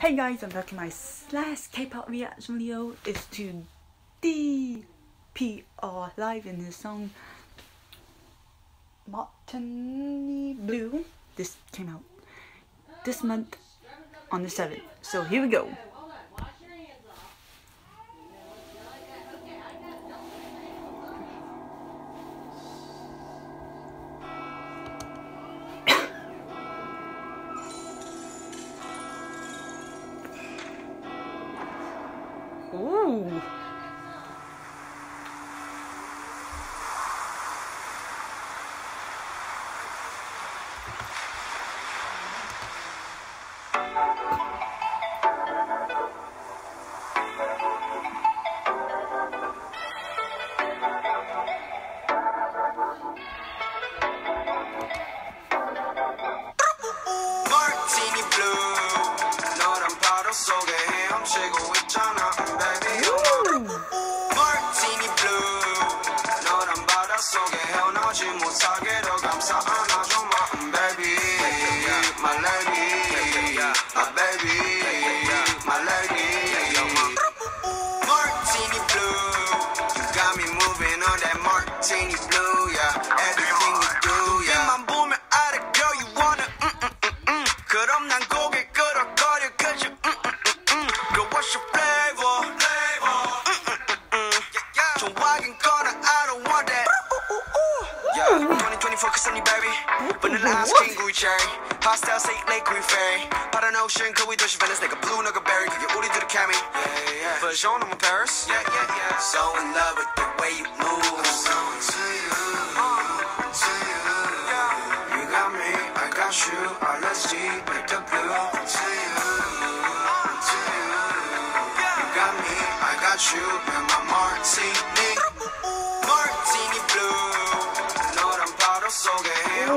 Hey guys, I'm back to my last K-pop reaction video. It's to DPR live in his song Martini Blue. This came out this month on the 7th. So here we go. Ooh. Martini blue the last kingu cherry. Pastel say lake we ferry. Para no ocean, could we touch Venice like a blue nugget berry. Could you uli do the cami? Yeah, yeah. But show in Paris. Yeah, yeah, yeah. So in love with the way you move. I'm so into you. Into you. You got me, I got you. All let's see with the blue. Into you. Into you. You got me, I got you.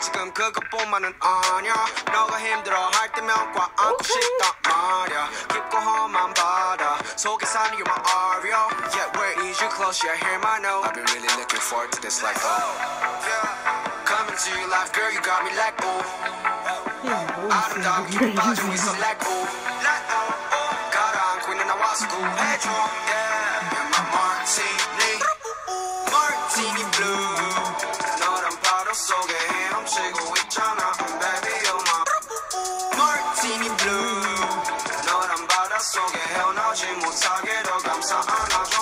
지금 그것뿐만은 아니야 너가 힘들어 할 때면 꽉 안고 싶단 말야 깊고 험한 바다 속에 사는 you're my aria Yeah, where is you close, yeah, hear my note I've been really looking forward to this like oh Yeah, coming to your life, girl, you got me like oh 아름다운 기분 빠져 있어 like oh like oh oh 가라앉고 있는 나와 수고해줘 Yeah, Martini blue. 너란 바다 속에 헤어나지 못하게 더 감싸 안아줘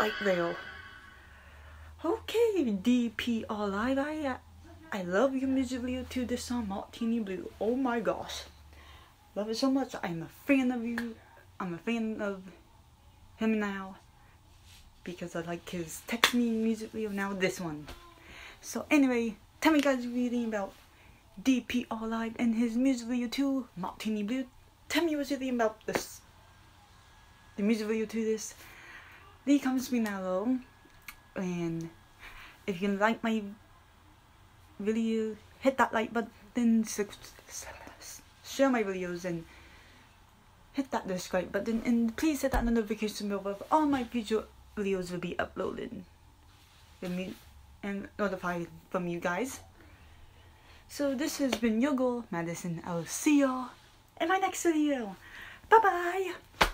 Like rail. Okay, DPR Live. I, I love your music video to the song, Martini Blue. Oh my gosh. Love it so much. I'm a fan of you. I'm a fan of him now. Because I like his Text Me music video, now this one. So anyway, tell me guys reading about DPR Live and his music video too, Martini Blue. Tell me what you think about this the music video to this. Leave comments below. And if you like my video, hit that like button, share my videos, and hit that subscribe button. And please hit that notification bell of all my future videos will be uploaded and, me, and notified from you guys. So this has been your Madison. I'll see y'all in my next video. Bye bye.